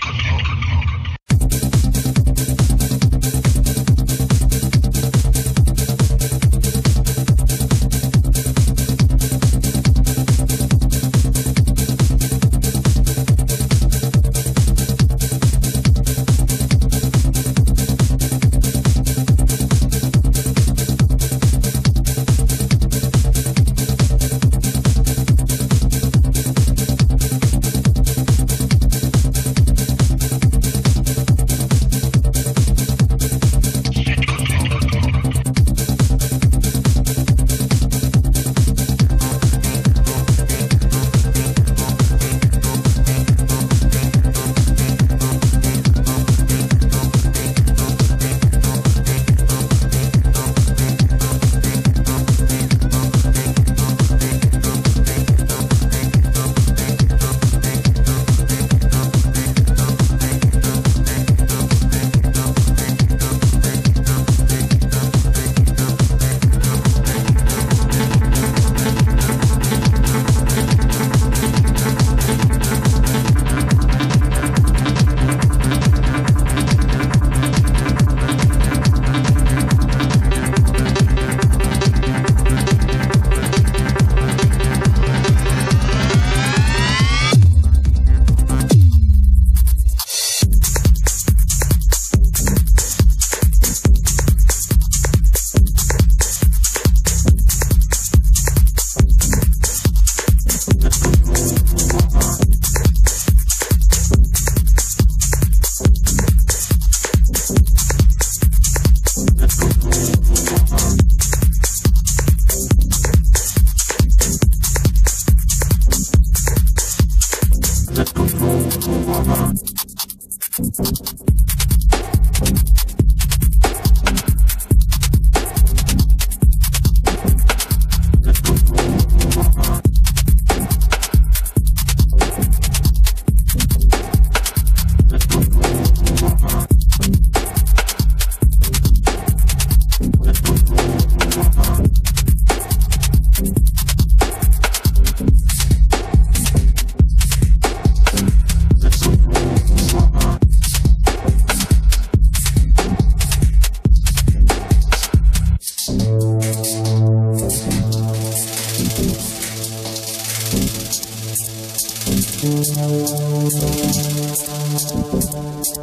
control. Thank